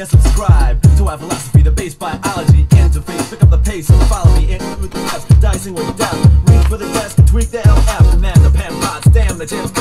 and subscribe to our philosophy, the base biology interface. Pick up the pace and follow me into the steps, dicing with death, Reach for the desk, tweak the LF, and then the pen pots. Damn, the jam's